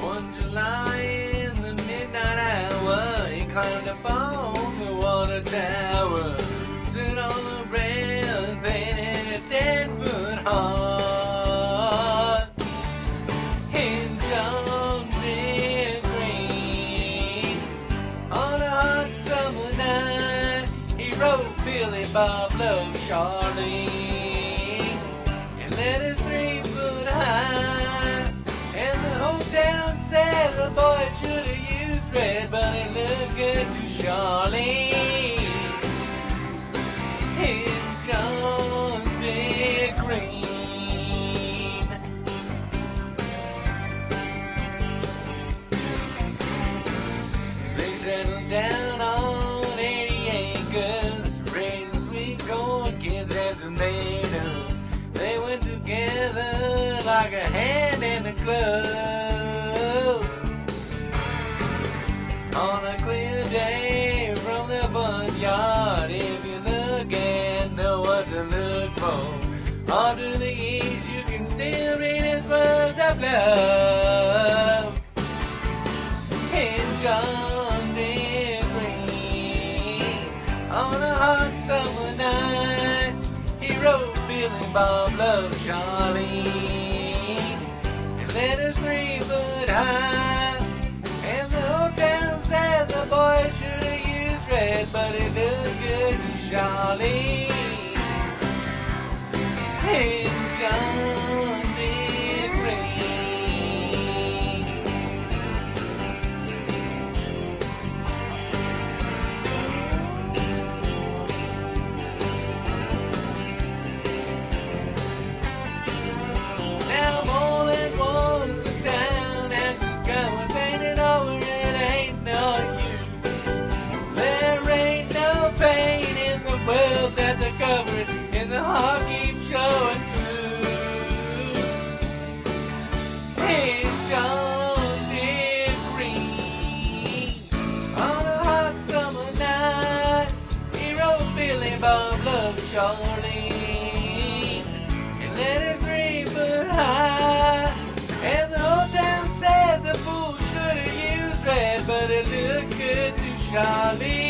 One July in the midnight hour, he climbed up on the water tower, stood on the rail, a dead heart. Green. On a hot summer night, he wrote Billy Bob loves Charlene. On a clear day from the barnyard, if you look and know what to look for. Off to the east, you can still read his words of love. Deere Green, on a hot summer night, he wrote Billy Bob Love Charlene, us three foot high. And the town said the boy should used red, but it looked good to Charlene. In the heart keeps showing through. Hey, John Deere Green, on a hot summer night, he wrote Billy Bob Love Charlene, and let it three foot high. And the whole town said the fool should have used red, but it looked good to Charlene.